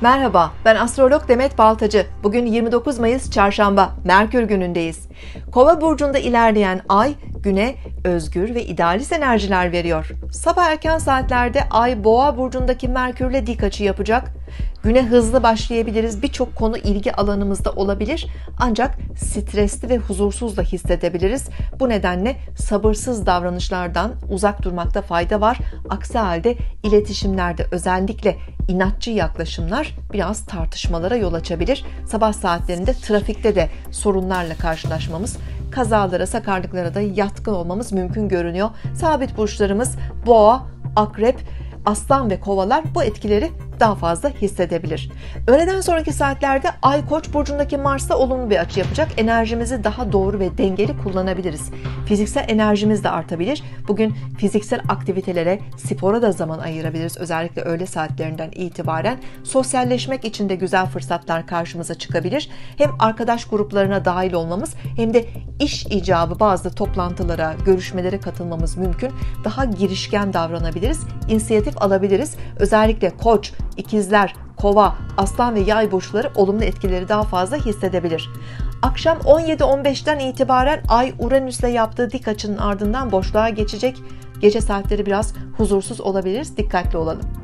Merhaba, ben astrolog Demet Baltacı. Bugün 29 Mayıs Çarşamba, Merkür günündeyiz. Kova burcunda ilerleyen ay güne özgür ve idealist enerjiler veriyor. Sabah erken saatlerde ay Boğa burcundaki Merkürle dik açı yapacak. Güne hızlı başlayabiliriz. Birçok konu ilgi alanımızda olabilir. Ancak stresli ve huzursuz da hissedebiliriz. Bu nedenle sabırsız davranışlardan uzak durmakta fayda var. Aksi halde iletişimlerde özellikle inatçı yaklaşımlar biraz tartışmalara yol açabilir. Sabah saatlerinde trafikte de sorunlarla karşılaşmamız, kazalara, sakarlıklara da yatkın olmamız mümkün görünüyor. Sabit burçlarımız Boğa, Akrep, Aslan ve Kovalar bu etkileri daha fazla hissedebilir. Öğleden sonraki saatlerde Ay Koç burcundaki Mars'ta olumlu bir açı yapacak. Enerjimizi daha doğru ve dengeli kullanabiliriz. Fiziksel enerjimiz de artabilir. Bugün fiziksel aktivitelere, spora da zaman ayırabiliriz. Özellikle öğle saatlerinden itibaren sosyalleşmek için de güzel fırsatlar karşımıza çıkabilir. Hem arkadaş gruplarına dahil olmamız hem de iş icabı bazı toplantılara, görüşmelere katılmamız mümkün. Daha girişken davranabiliriz, inisiyatif alabiliriz. Özellikle Koç, ikizler, kova, aslan ve yay burçları olumlu etkileri daha fazla hissedebilir. Akşam 17-15'ten itibaren Ay Uranüs'le yaptığı dik açının ardından boşluğa geçecek. Gece saatleri biraz huzursuz olabiliriz. Dikkatli olalım.